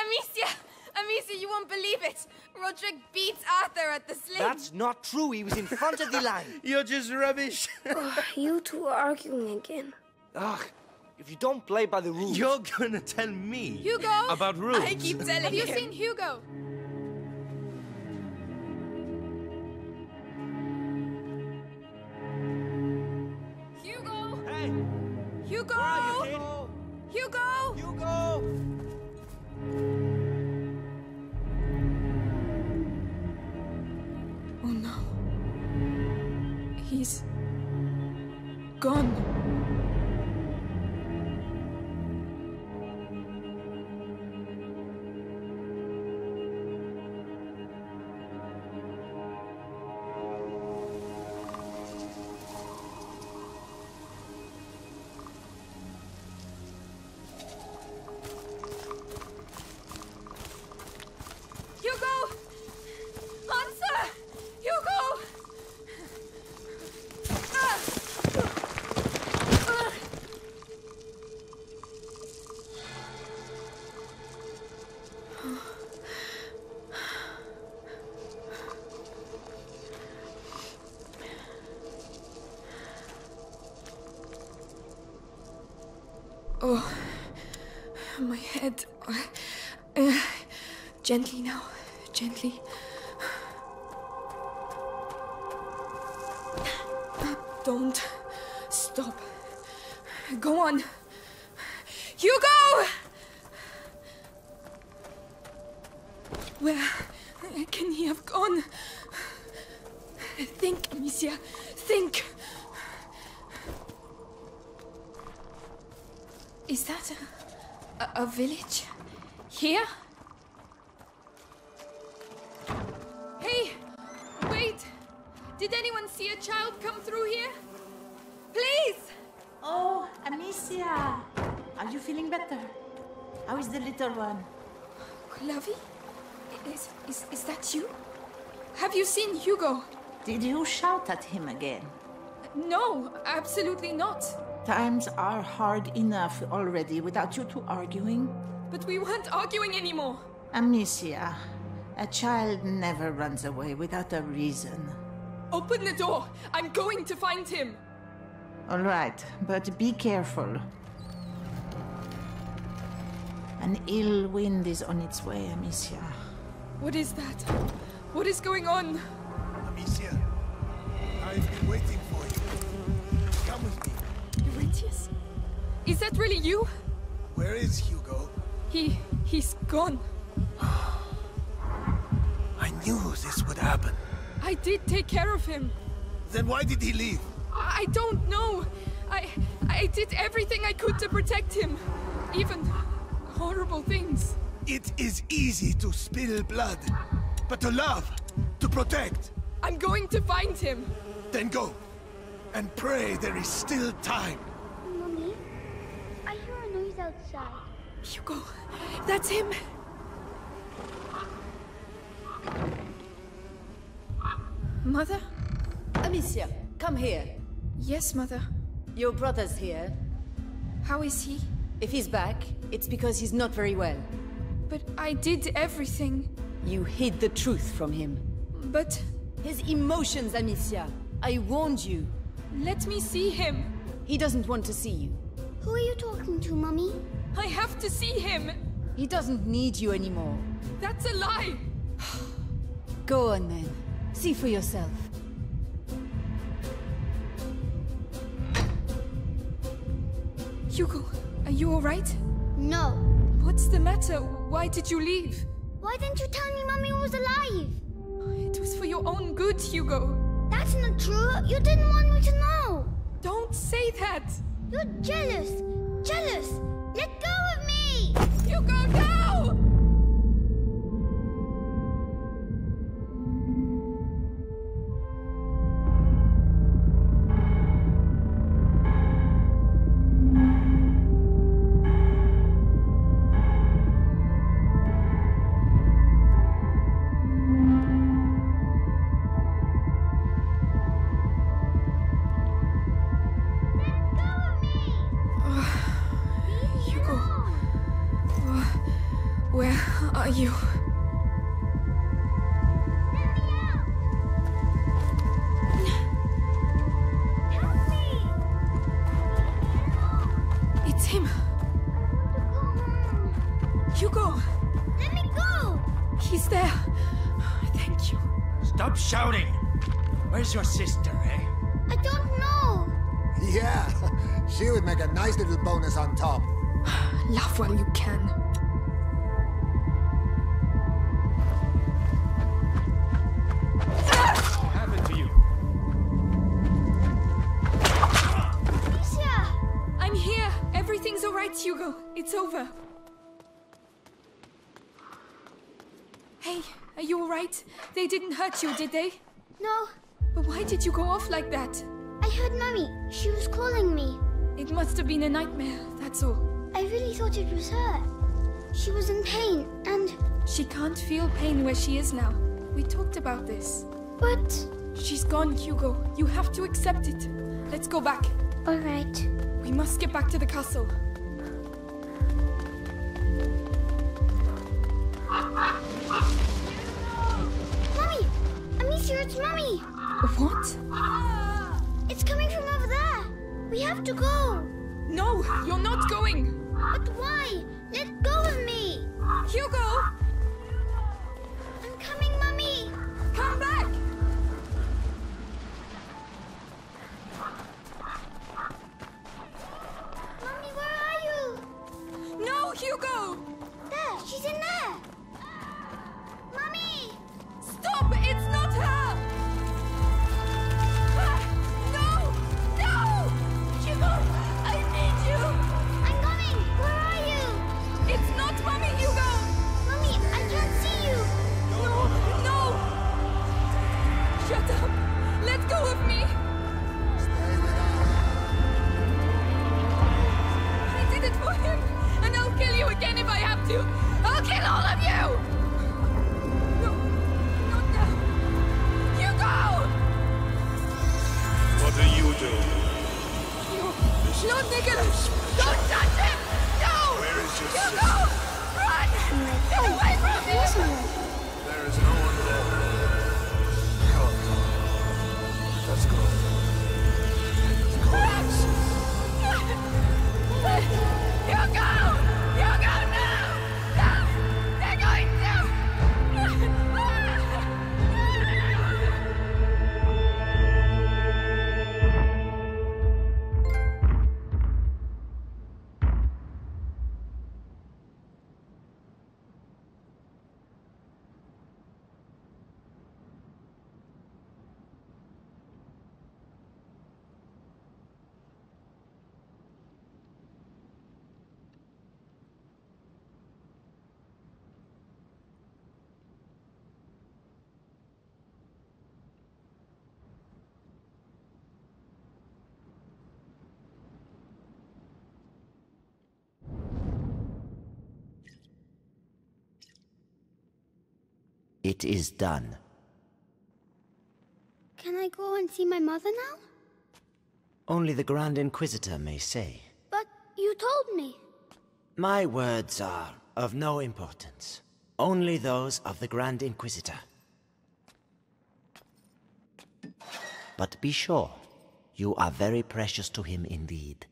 Amicia, Amicia, you won't believe it. Roderick beats Arthur at the sling. That's not true. He was in front of the line. You're just rubbish. oh, you two are arguing again. Ugh. If you don't play by the rules... You're gonna tell me... Hugo! About rules? I keep telling Have you. you seen Hugo? Hugo! Oh, my head. Uh, gently now, gently. Don't stop. Go on. You at him again? No, absolutely not. Times are hard enough already without you two arguing. But we weren't arguing anymore. Amicia, a child never runs away without a reason. Open the door. I'm going to find him. All right, but be careful. An ill wind is on its way, Amicia. What is that? What is going on? Amicia, I've been waiting for you. Come with me. Laurentius? Is that really you? Where is Hugo? He... he's gone. I knew this would happen. I did take care of him. Then why did he leave? I don't know. I... I did everything I could to protect him. Even horrible things. It is easy to spill blood, but to love, to protect, I'm going to find him. Then go. And pray there is still time. Mommy, I hear a noise outside. Hugo, that's him. Mother? Amicia, come here. Yes, Mother. Your brother's here. How is he? If he's back, it's because he's not very well. But I did everything. You hid the truth from him. But His emotions, Amicia. I warned you. let me see him. He doesn't want to see you. Who are you talking to, Mommy? I have to see him. He doesn't need you anymore. That's a lie. Go on then. See for yourself. Hugo, are you alright? No. What's the matter? Why did you leave? Why didn't you tell me Mommy was alive? It was for your own good, Hugo. That's not true. You didn't want me to know. Don't say that. You're jealous. Jealous. Let go of me. Hugo, no! Hugo, Laugh while you can. What happened to you? Amicia! I'm here. Everything's alright, Hugo. It's over. Hey, are you alright? They didn't hurt you, did they? No, But why did you go off like that? I heard Mummy. She was calling me. It must have been a nightmare, that's all. I really thought it was her. She was in pain, and. She can't feel pain where she is now. We talked about this. But. She's gone, Hugo. You have to accept it. Let's go back. Alright. We must get back to the castle. Mummy! Amicia, it's Mummy! What? It's coming from over there! We have to go! No, you're not going. But why? Let go of me! Hugo, I'm coming, Mummy! come back. It is done. Can I go and see my mother now? Only the Grand Inquisitor may say. But you told me. My words are of no importance. Only those of the Grand Inquisitor. But be sure, you are very precious to him indeed.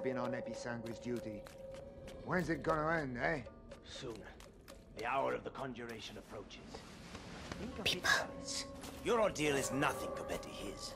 I've been on Episanguis duty. When's it gonna end, eh? Soon. The hour of the conjuration approaches. Think of it your ordeal is nothing compared to his.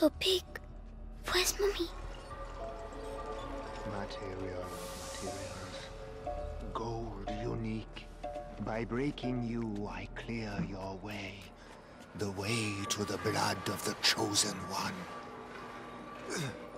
So big. Where's Mummy? Material, materials. Gold unique. By breaking you, I clear your way. The way to the blood of the chosen one.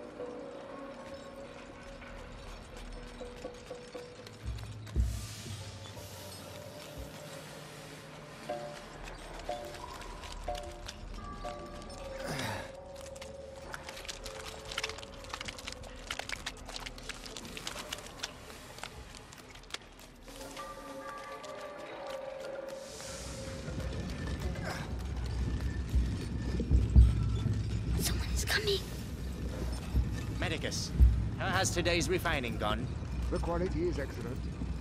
today's refining gone? The quality is excellent,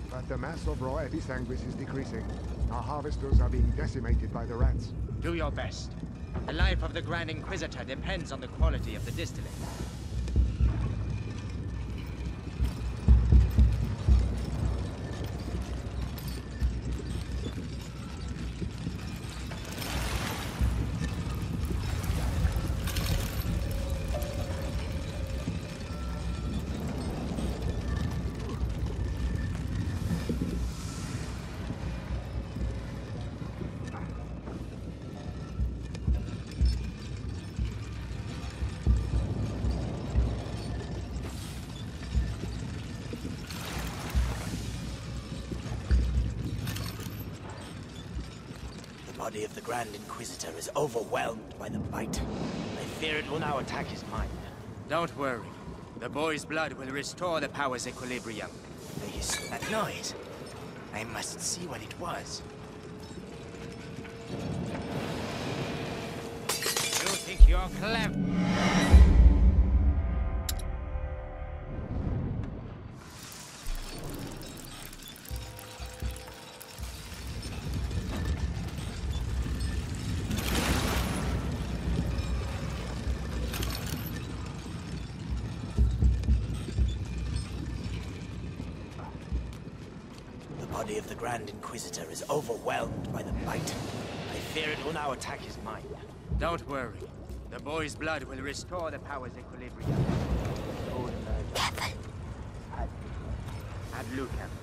but the mass of raw episanguis is decreasing. Our harvesters are being decimated by the rats. Do your best. The life of the Grand Inquisitor depends on the quality of the distillate. Inquisitor is overwhelmed by the bite. I fear it will now attack his mind. Don't worry. The boy's blood will restore the power's equilibrium. See that noise? I must see what it was. You think you're clever? Grand Inquisitor is overwhelmed by the bite. I fear it will now attack his mind. Don't worry. The boy's blood will restore the power's equilibrium. Careful. Ad Lucem. Right.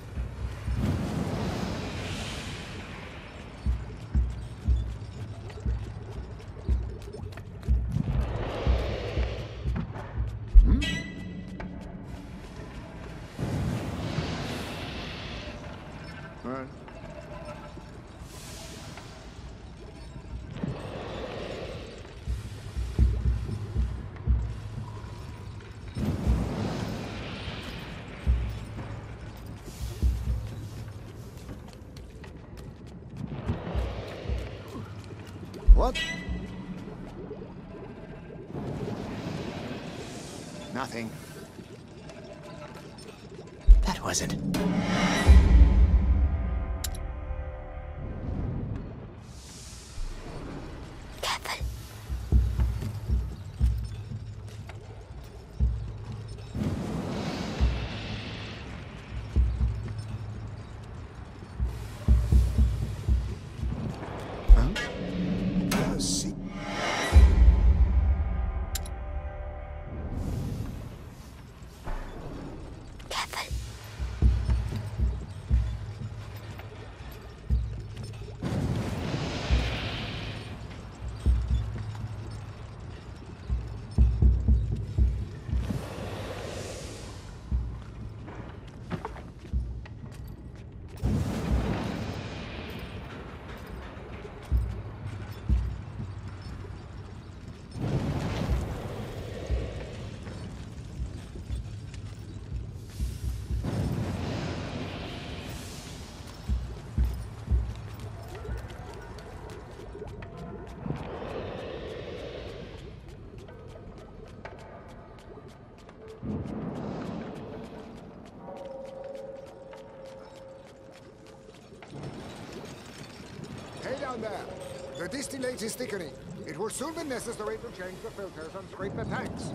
The distillate is thickening. It will soon be necessary to change the filters and scrape the tanks.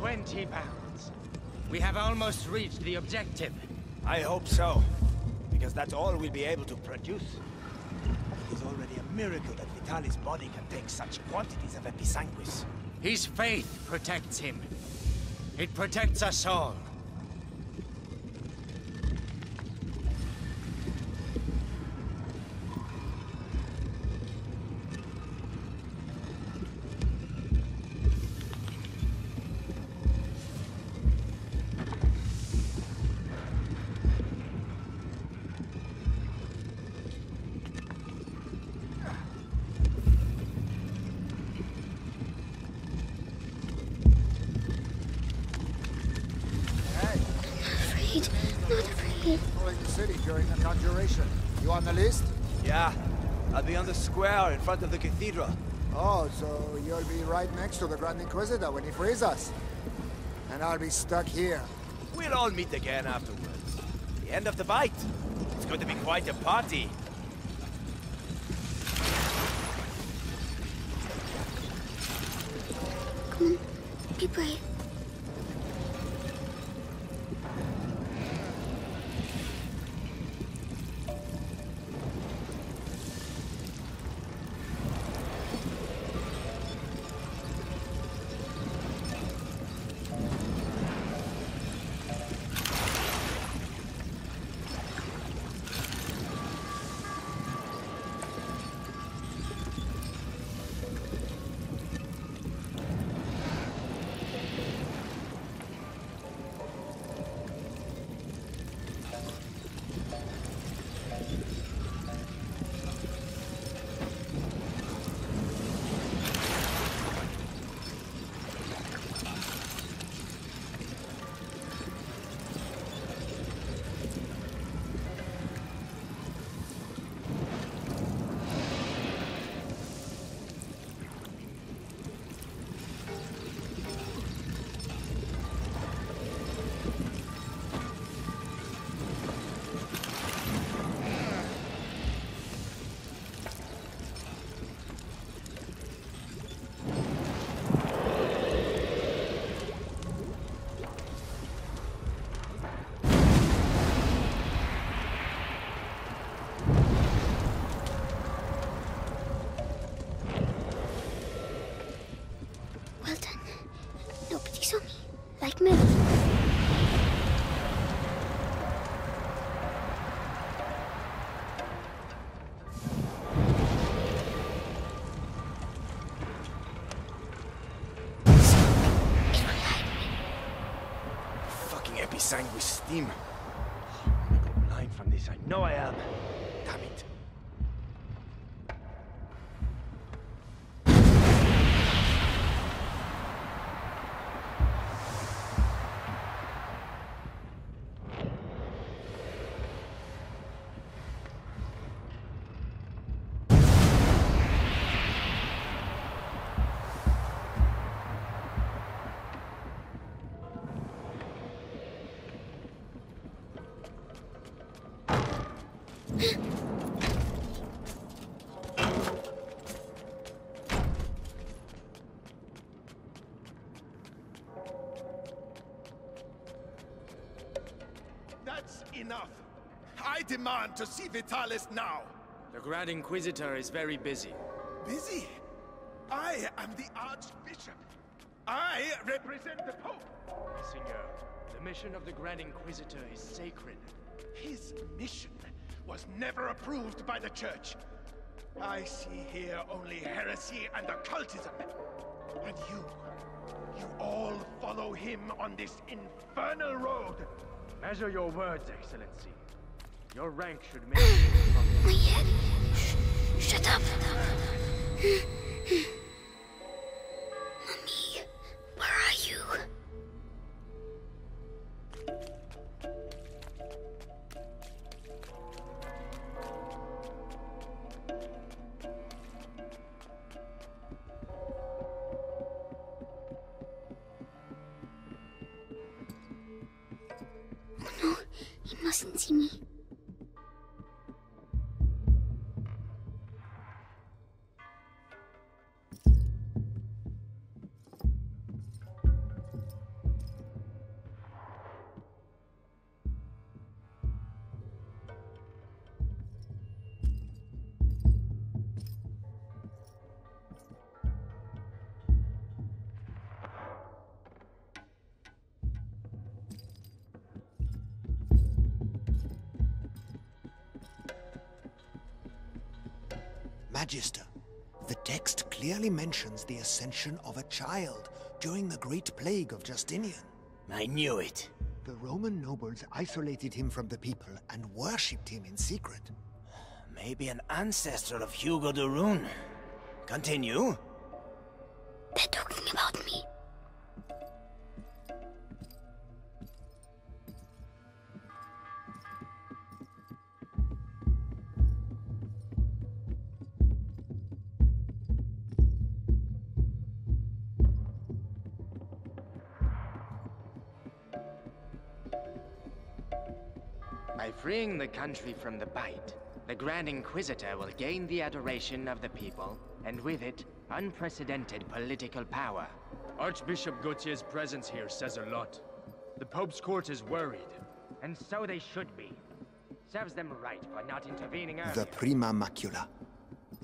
Twenty pounds. We have almost reached the objective. I hope so. Because that's all we'll be able to produce. It is already a miracle that Vitalis' body can take such quantities of episanguis. His faith protects him. It protects us all. The list? Yeah. I'll be on the square in front of the cathedral. Oh, so you'll be right next to the Grand Inquisitor when he frees us. And I'll be stuck here. We'll all meet again afterwards. The end of the fight. It's going to be quite a party. Come on, be brave. Fucking episanguis steam. I'm gonna go blind from this. I know I am. Demand to see Vitalis now. The Grand Inquisitor is very busy. Busy? I am the Archbishop. I represent the Pope. Signor, the mission of the Grand Inquisitor is sacred. His mission was never approved by the Church. I see here only heresy and occultism. And you, you all follow him on this infernal road. Measure your words, Excellency. Your rank should make head. Shh. Shut up. Magister. The text clearly mentions the ascension of a child during the Great Plague of Justinian. I knew it. The Roman nobles isolated him from the people and worshipped him in secret. Maybe an ancestor of Hugo de Rune. Continue. The country from the Bite, the Grand Inquisitor will gain the adoration of the people, and with it, unprecedented political power. Archbishop Gautier's presence here says a lot. The Pope's court is worried. And so they should be. Serves them right for not intervening earlier. The Prima Macula,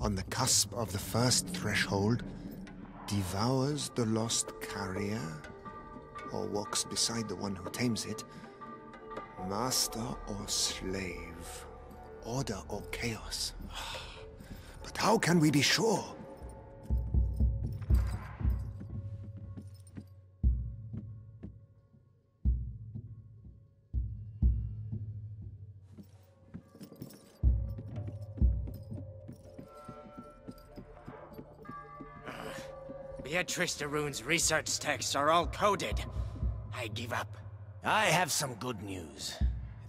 on the cusp of the first threshold, devours the lost carrier, or walks beside the one who tames it, master or slave, order or chaos. But how can we be sure? Beatrice Rune's research texts are all coded. I give up. I have some good news.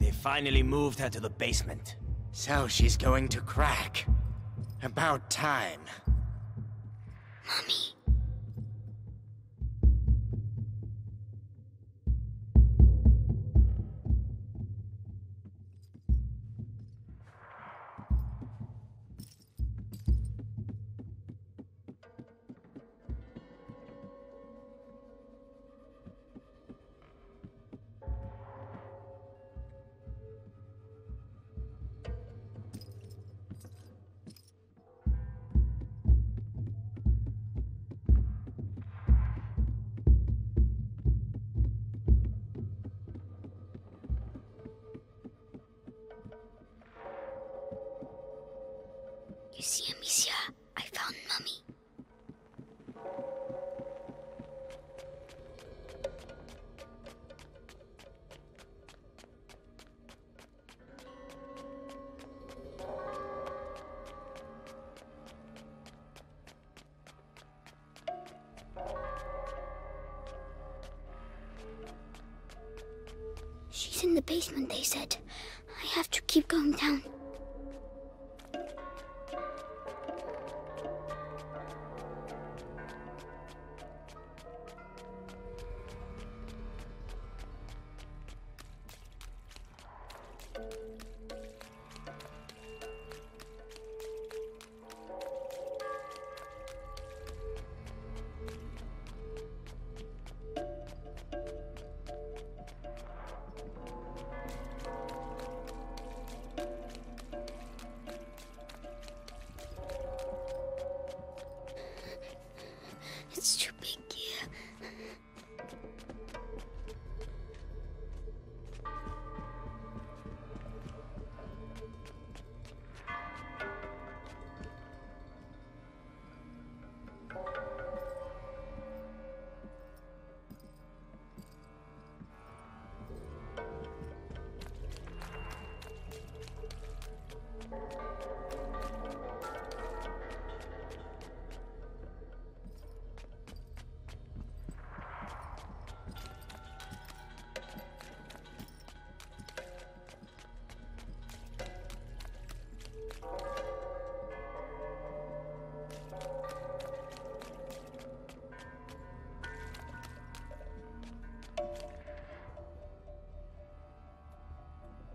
They finally moved her to the basement. So she's going to crack. About time. Mommy.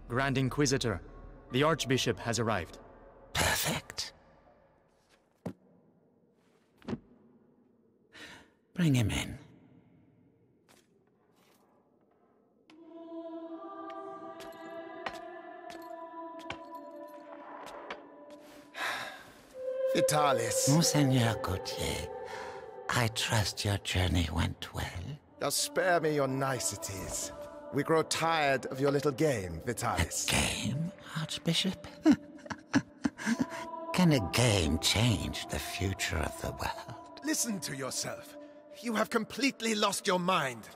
Grand Inquisitor, the Archbishop has arrived. Perfect. Bring him in. Vitalis. Monseigneur Gautier, I trust your journey went well. Now spare me your niceties. We grow tired of your little game, Vitalis. A Game, Archbishop? can a game change the future of the world? Listen to yourself. You have completely lost your mind.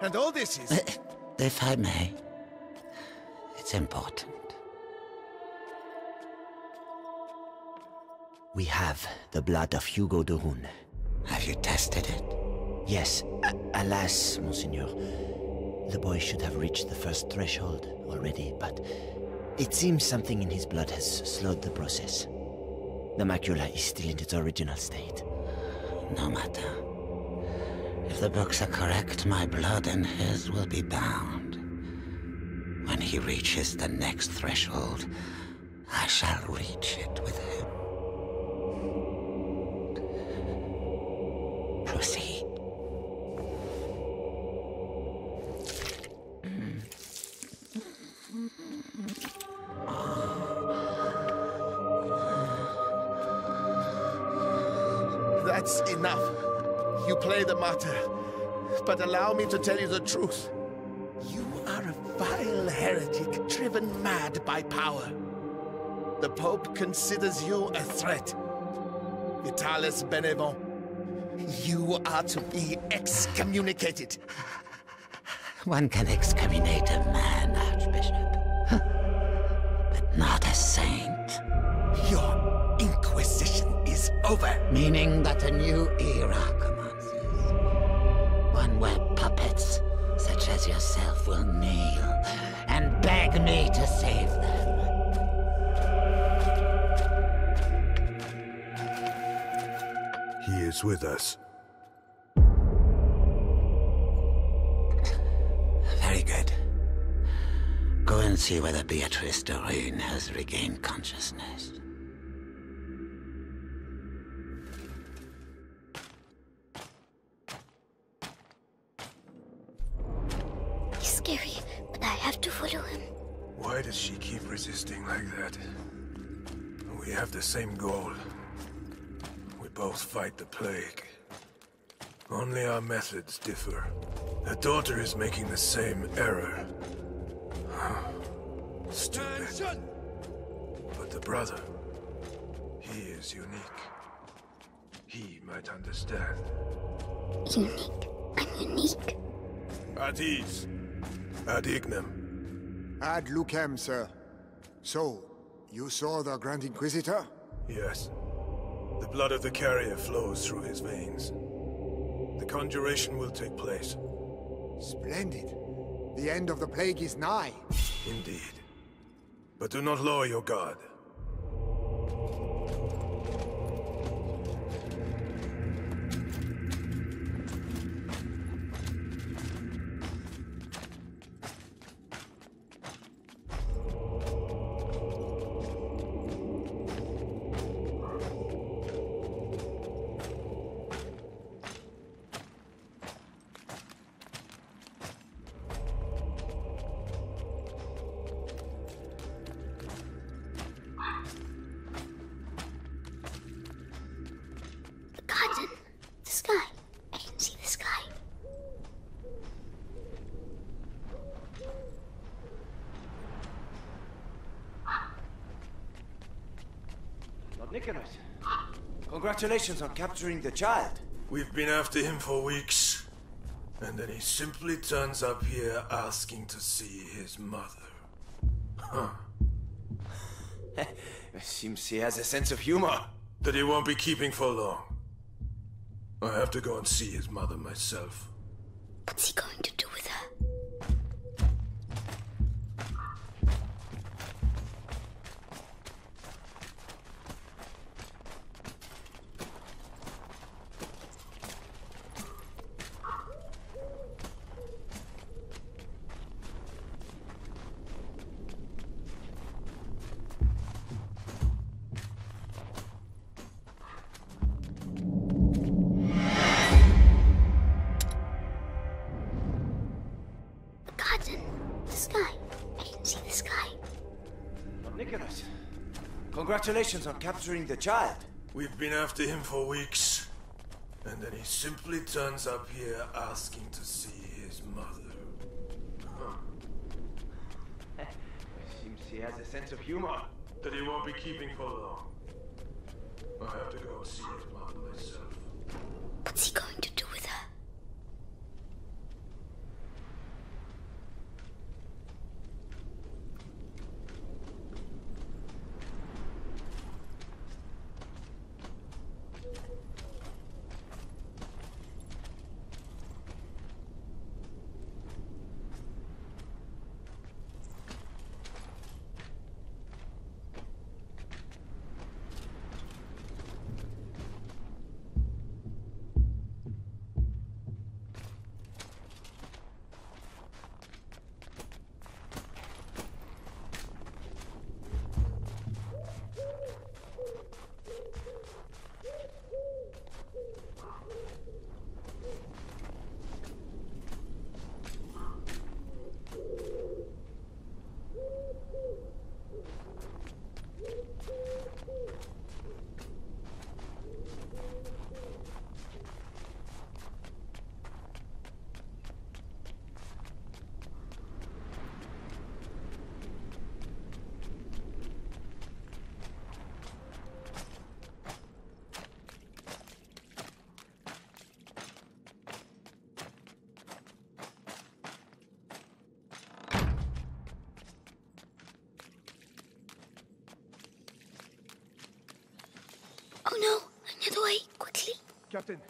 And all this is... Uh, if I may, it's important. We have the blood of Hugo de Rune. Have you tested it? Yes. A alas, Monseigneur. The boy should have reached the first threshold already, but it seems something in his blood has slowed the process. The macula is still in its original state. No matter. If the books are correct, my blood and his will be bound. When he reaches the next threshold, I shall reach it with him. Play the martyr. But allow me to tell you the truth. You are a vile heretic driven mad by power. The Pope considers you a threat. Vitalis Benevent, you are to be excommunicated. One can excommunicate a man, Archbishop. but not a saint. Your Inquisition is over. Meaning that a new era yourself, will kneel and beg me to save them. He is with us. Very good. Go and see whether Beatrice Rune has regained consciousness. Fight the plague. Only our methods differ. The daughter is making the same error. Stupid. But the brother, he is unique. He might understand. Unique. I'm unique. At ease. Ad ignem. Ad lucem, sir. So, you saw the Grand Inquisitor? Yes. The blood of the carrier flows through his veins. The conjuration will take place. Splendid. The end of the plague is nigh. Indeed. But do not lower your guard. Congratulations on capturing the child. We've been after him for weeks. And then he simply turns up here asking to see his mother. Huh. Seems he has a sense of humor. That he won't be keeping for long. I have to go and see his mother myself. What's he going to congratulations on capturing the child. We've been after him for weeks. And then he simply turns up here asking to see his mother. Huh. Seems he has a sense of humor. That he won't be keeping for long. I have to go and see it myself. What's he going to do with her? Oh no! Another way! Quickly! Captain,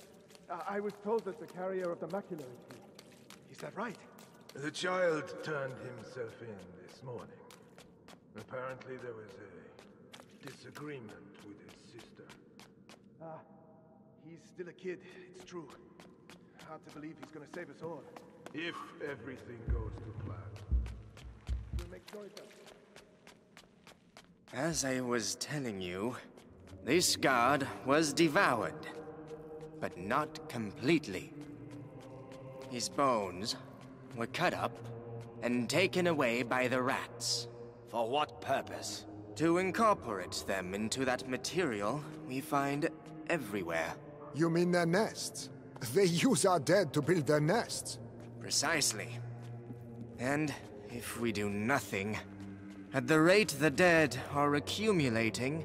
uh, I was told that the carrier of the macula is here. Is that right? The child turned himself in this morning. Apparently there was a disagreement with his sister. Ah, he's still a kid, it's true. Hard to believe he's gonna save us all. If everything goes to plan. We'll make sure it does. As I was telling you, this god was devoured, but not completely. His bones were cut up and taken away by the rats. For what purpose? To incorporate them into that material we find everywhere. You mean their nests? They use our dead to build their nests. Precisely. And if we do nothing, at the rate the dead are accumulating,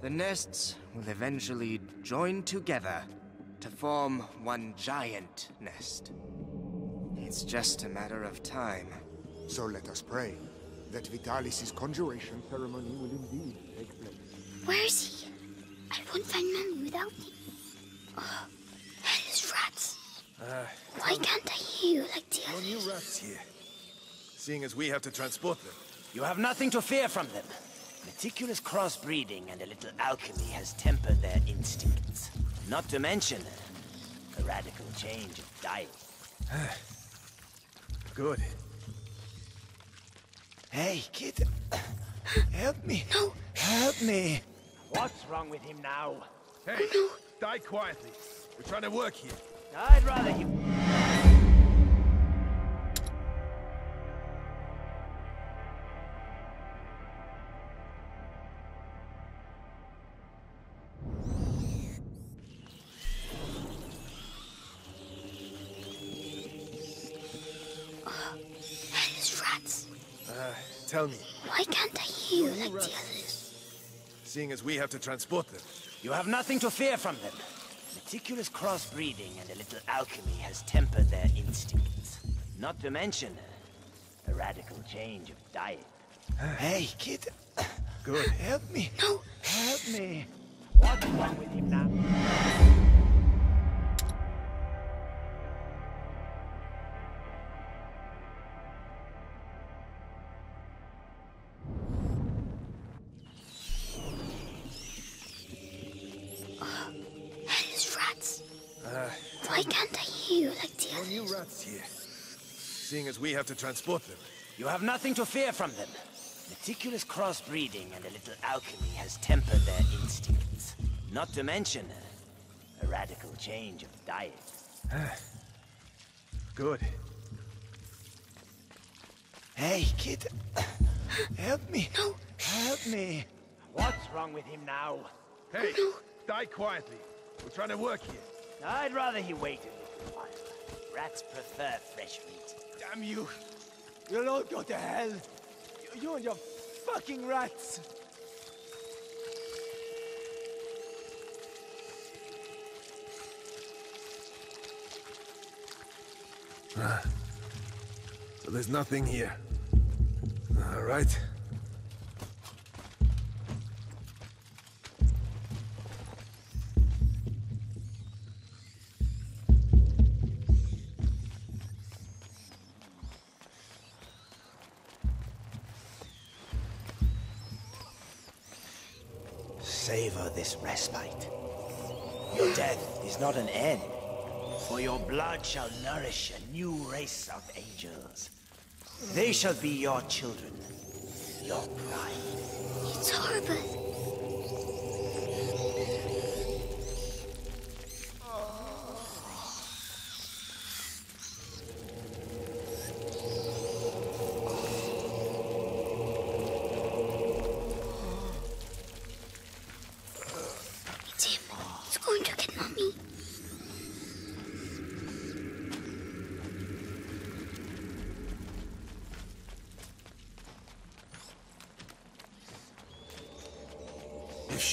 the nests will eventually join together to form one giant nest. It's just a matter of time. So let us pray that Vitalis' conjuration ceremony will indeed take place. Where is he? I won't find Mummy without him. Oh, hellish rats. Uh, Why can't I hear you like the no others? new rats here. Seeing as we have to transport them. You have nothing to fear from them. Meticulous crossbreeding and a little alchemy has tempered their instincts. Not to mention a radical change of diet. Good. Hey, kid. Help me. No. Help me. What's wrong with him now? Oh, hey, die quietly. We're trying to work here. I'd rather you... seeing as we have to transport them. You have nothing to fear from them. Meticulous crossbreeding and a little alchemy has tempered their instincts. Not to mention a radical change of diet. hey, kid. Good. Help me. No. Help me. What's wrong with him now? Seeing as we have to transport them. You have nothing to fear from them. Meticulous crossbreeding and a little alchemy has tempered their instincts. Not to mention a radical change of diet. Ah. Good. Hey, kid. Help me. No. Help me. What's wrong with him now? Hey, oh, die quietly. We're trying to work here. I'd rather he waited a little while. Rats prefer fresh meat. Damn you! You'll all go to hell! You and your fucking rats! Ah. so there's nothing here. All right. This respite. Your death is not an end, for your blood shall nourish a new race of angels. They shall be your children, your pride. It's horrible.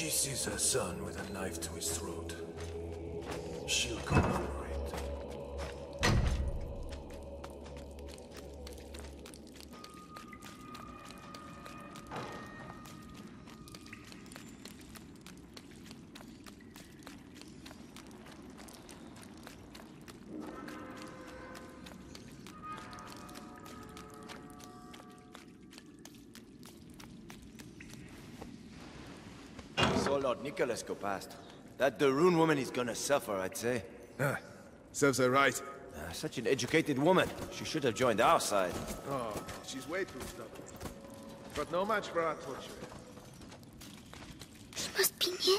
She sees her son with a knife to his throat, she'll cooperate. Nicholas go past. That de Rune woman is gonna suffer, I'd say. Ah, serves her right. Uh, such an educated woman. She should have joined our side. Oh, she's way too stubborn. But no match for our torture. She must be near.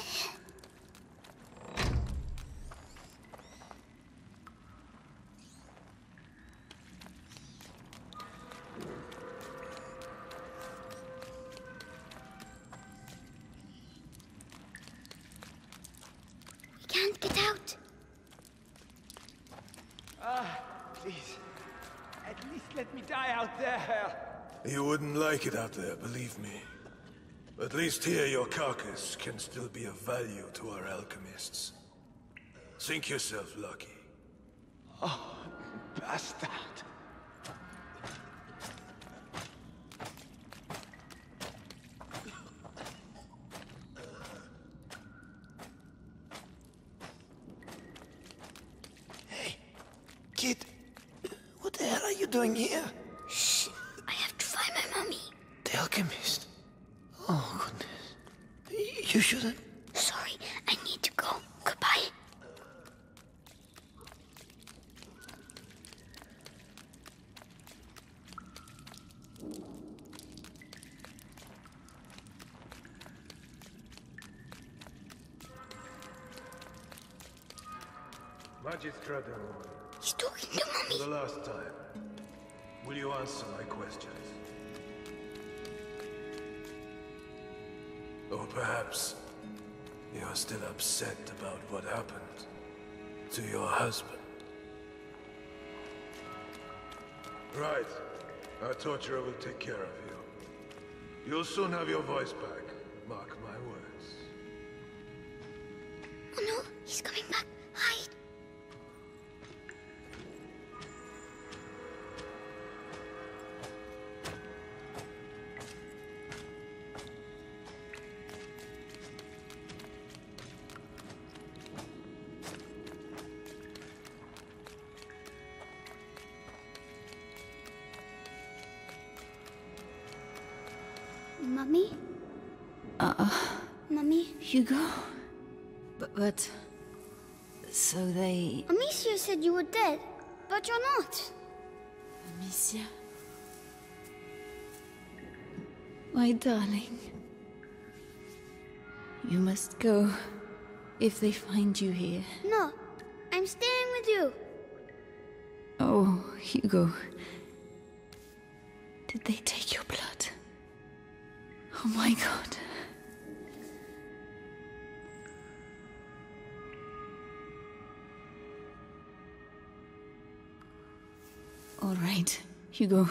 Wouldn't it out there, believe me. At least here your carcass can still be of value to our alchemists. Think yourself lucky. Oh, bastard. Kid, what the hell are you doing here? Shh. I have to find my mommy. The alchemist. Oh, goodness. You shouldn't. Sorry, I need to go. Goodbye. He's talking to for the last time, will you answer my questions? Or perhaps you're still upset about what happened to your husband. Right. Our torturer will take care of you. You'll soon have your voice back. Hugo? But, but... So they... Amicia said you were dead, but you're not. Amicia? My darling. You must go. If they find you here. No, I'm staying with you. Oh, Hugo. Hugo.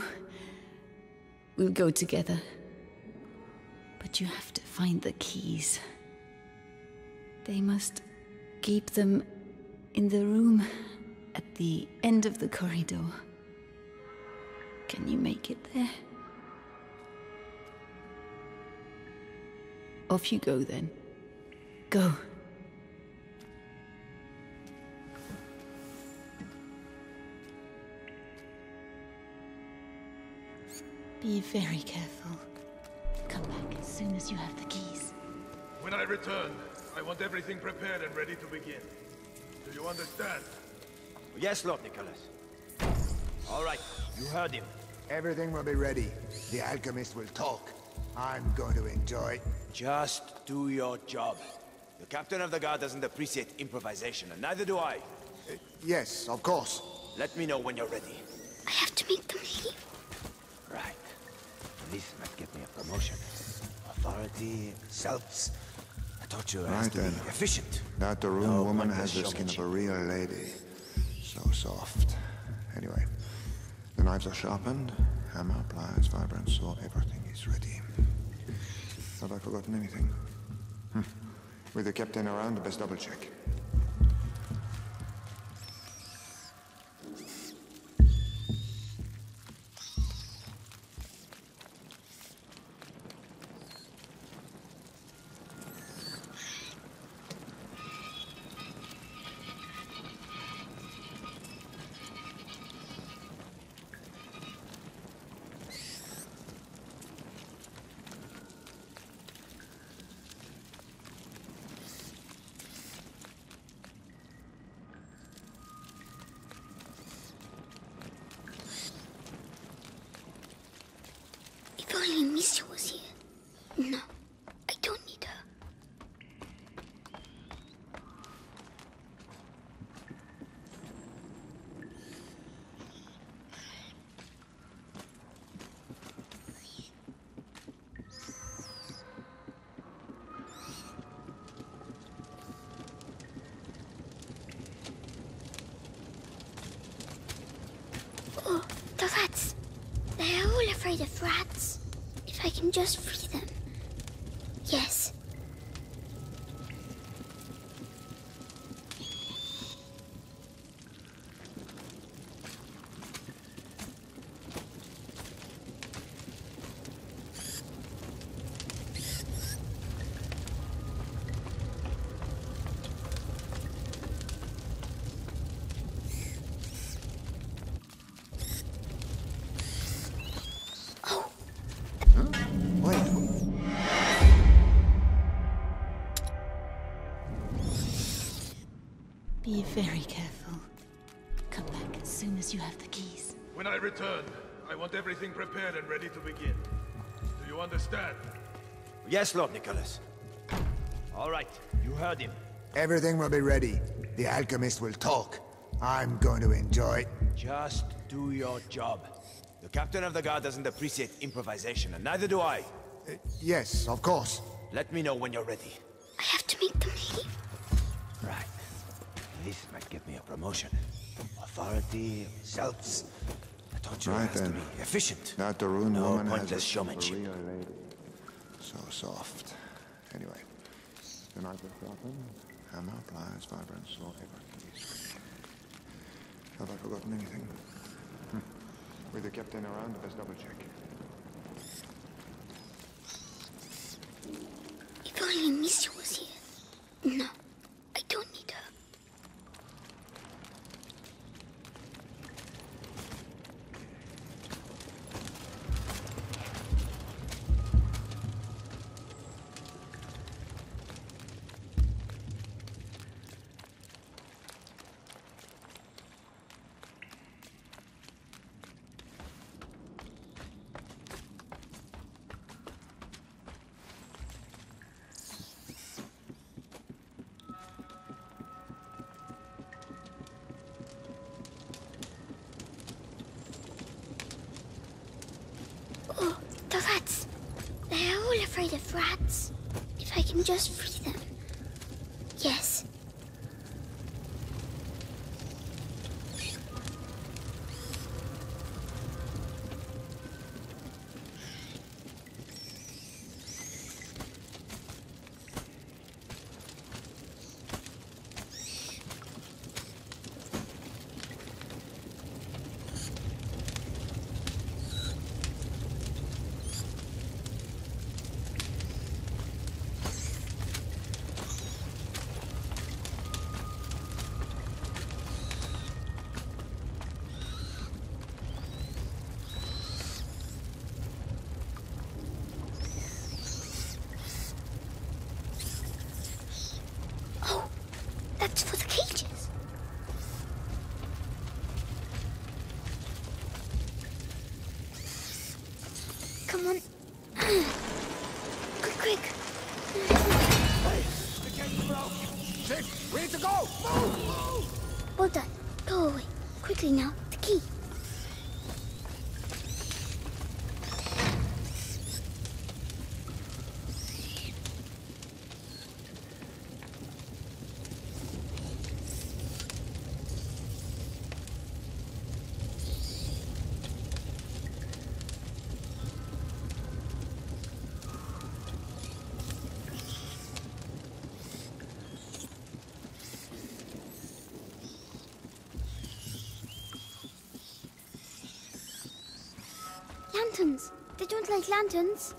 We'll go together. But you have to find the keys. They must keep them in the room at the end of the corridor. Can you make it there? Off you go then. Go. Be very careful. Come back as soon as you have the keys. When I return, I want everything prepared and ready to begin. Do you understand? Yes, Lord Nicholas. All right, you heard him. Everything will be ready. The alchemist will talk. I'm going to enjoy. It. Just do your job. The captain of the guard doesn't appreciate improvisation, and neither do I. Uh, yes, of course. Let me know when you're ready. I have to make them leave. Right. This might get me a promotion. Authority, selves. I taught you Right to then. be efficient. That the rune No woman has the skin of a real lady. So soft. Anyway, the knives are sharpened, hammer, pliers, vibrant saw, everything is ready. Have I forgotten anything? Hmm. With the captain around, best double check. Can just free them. Want everything prepared and ready to begin. Do you understand? Yes, Lord Nicholas. All right, you heard him. Everything will be ready. The alchemist will talk. I'm going to enjoy. It. Just do your job. The captain of the guard doesn't appreciate improvisation, and neither do I. Uh, yes, of course. Let me know when you're ready. I have to meet them leave. Right. This might get me a promotion. Authority, selves. I Right has to then. be efficient. That the rune No woman pointless showmanship. So soft. Anyway, the knives are sharpened, hammer, pliers, vibrant saw, everything. Have I forgotten anything? Hmm. With the captain around, best double check. If only Misha was here. No, I don't need her. Oh, the rats. They are all afraid of rats. If I can just free them. Yes. Go away. Quickly now. The key. Lanterns. They don't like lanterns.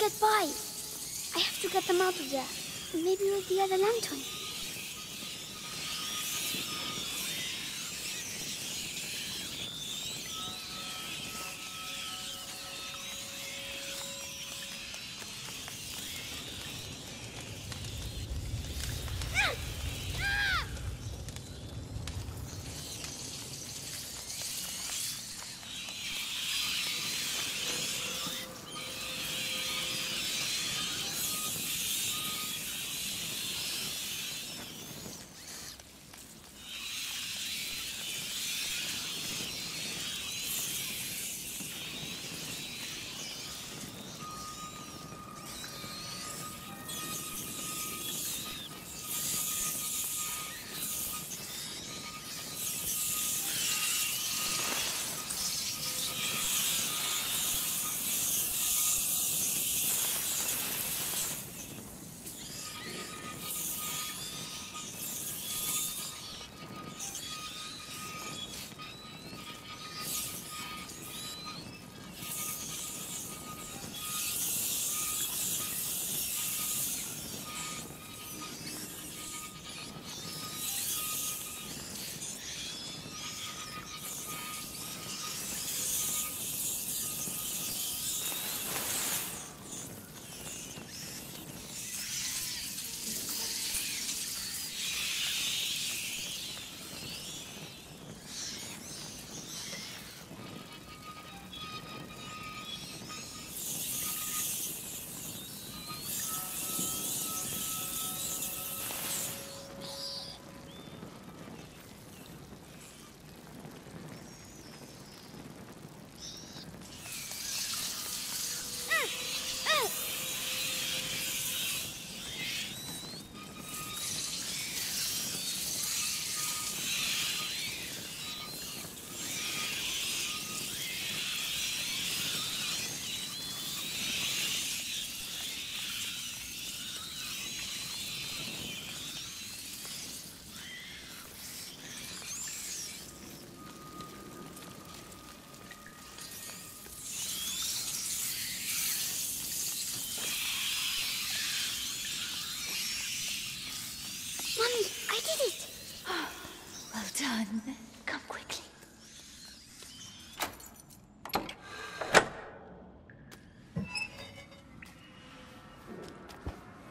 Get by. I have to get them out of there. Maybe with the other lantern.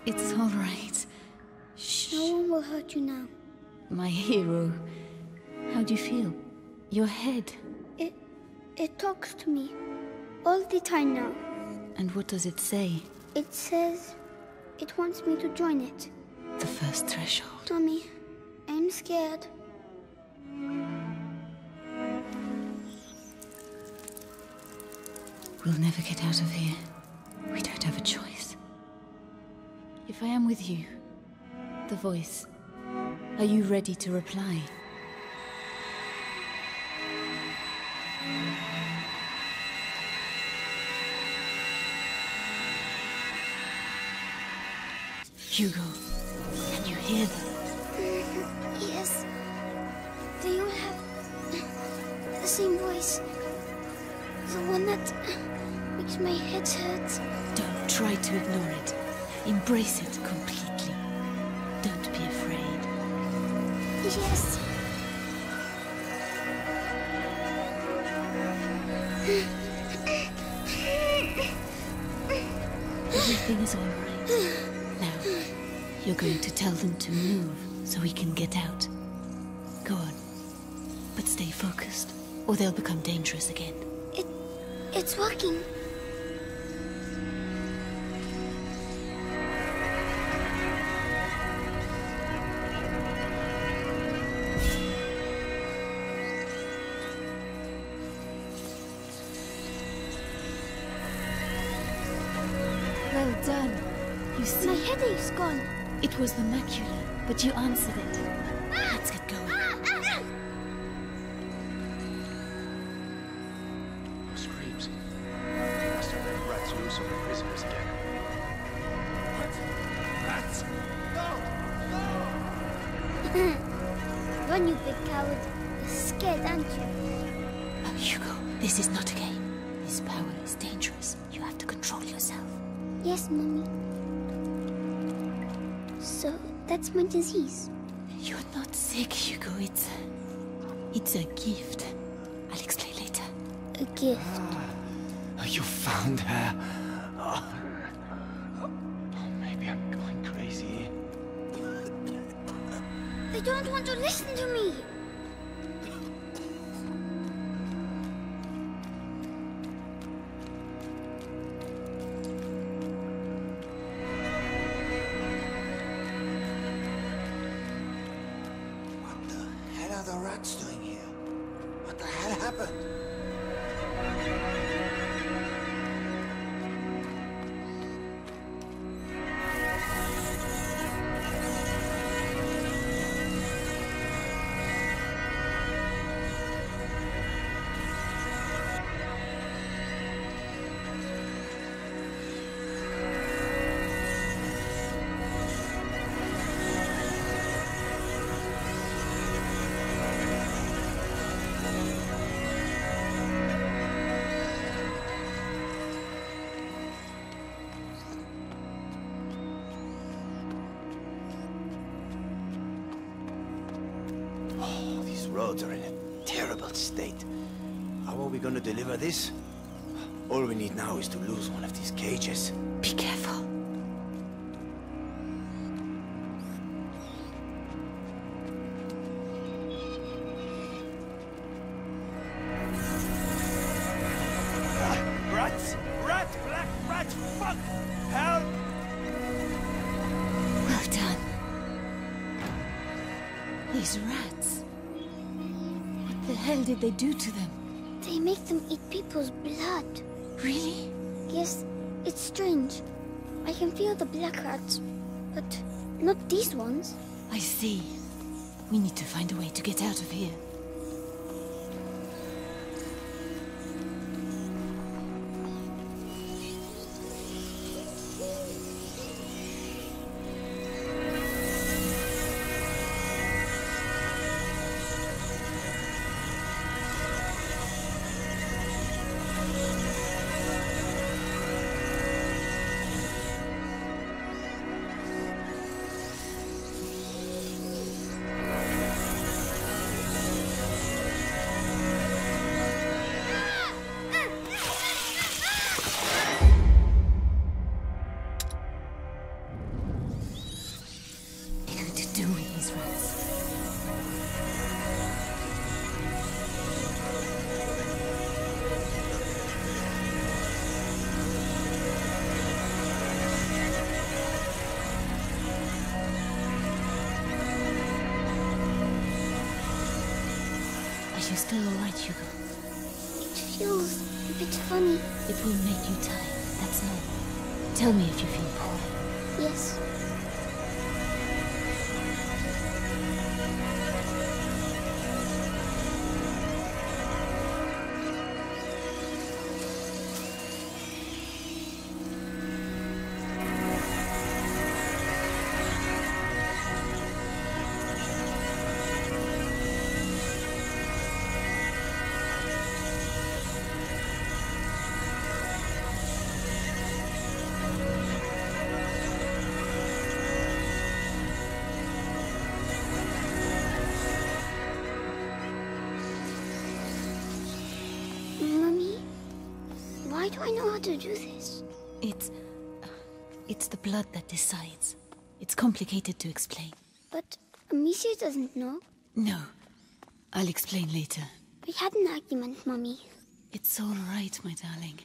It's all right. No one will hurt you now. My hero. How do you feel? Your head. It it talks to me all the time now. And what does it say? It says it wants me to join it. The first threshold. Tommy, I'm scared. We'll never get out of here. If I am with you, the voice, are you ready to reply? Hugo, can you hear them? Mm-hmm. Yes. They all have the same voice. The one that makes my head hurt. Don't try to ignore it. Embrace it completely. Don't be afraid. Yes. Everything is all right. Now, you're going to tell them to move so we can get out. Go on. But stay focused, or they'll become dangerous again. It... It's working. Was the macula, but you answered it. Let's get going. Those screams. Must have been rats loose on the prisoners again. What? Rats? Run, you big coward. You're scared, aren't you? Oh, Hugo, this is not a that's my disease. You're not sick, Hugo. It's a... It's a gift. I'll explain later. A gift. Oh, you found her. Oh. Oh, maybe I'm going crazy. They don't want to listen to me. Roads are in a terrible state. How are we gonna deliver this? All we need now is to lose one of these cages. Be careful. They do to them? They make them eat people's blood. Really? Yes, it's strange. I can feel the black rats, but not these ones. I see. We need to find a way to get out of here. You tired. That's normal. Tell me if you feel poorly. Yes. Why do I know how to do this? It's. It's the blood that decides. It's complicated to explain. But Amicia doesn't know. No. I'll explain later. We had an argument, Mummy. It's all right, my darling.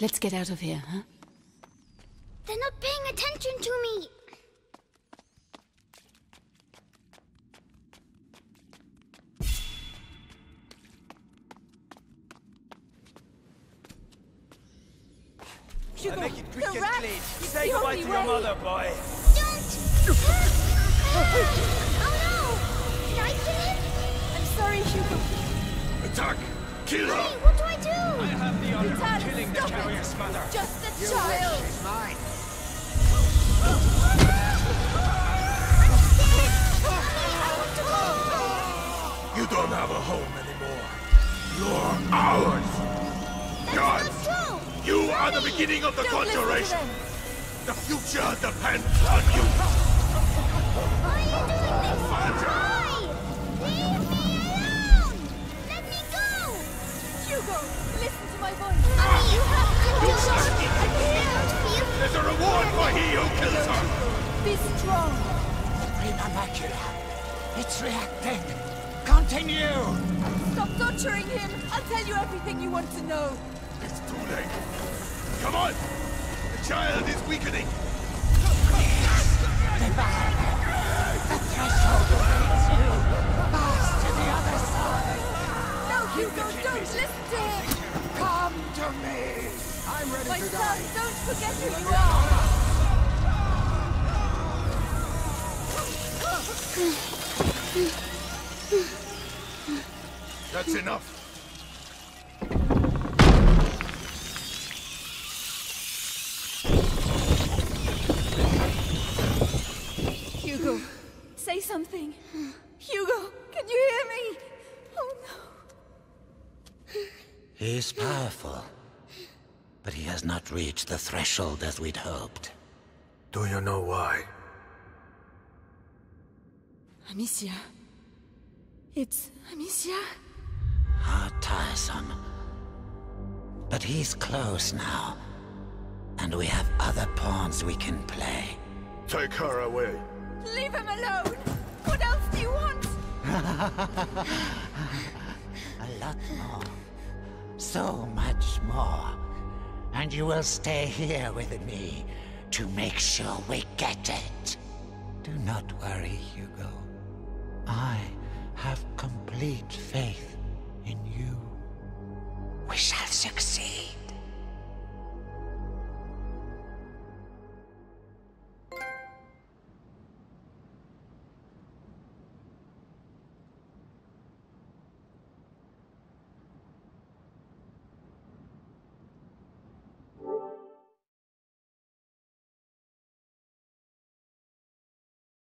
Let's get out of here, huh? They're not paying attention to me. I'll make it quick the and clean. is Say the goodbye only to your way. mother, boy. Did I kill him? I'm sorry, Hugo. Attack! Kill Mummy, her! what do I do? I have the honor Vitalis, of killing the stop it. mother. Just a You child. wish she's mine. You don't have a home anymore. You're ours! God! You are the beginning of the Don't conjuration! The future depends on you! Why are you doing this? Why? Leave me alone! Let me go! Hugo, listen to my voice. Mummy, you have to You do shall I can't feel There's a reward for he who kills her! Be strong. Prima Macula. It's reacting. Continue. Stop torturing him. I'll tell you everything you want to know. Too late. Come on! The child is weakening! Barrier. The threshold awaits you. Pass to the other side. No, Hugo, don't listen to him. Come to me. I'm ready My to son, die. don't forget who you are. That's enough. He's powerful. But he has not reached the threshold as we'd hoped. Do you know why? Amicia. It's Amicia. How tiresome. But he's close now. And we have other pawns we can play. Take her away. Leave him alone. What else do you want? A lot more. So much more. And you will stay here with me to make sure we get it. Do not worry, Hugo. I have complete faith in you. We shall succeed.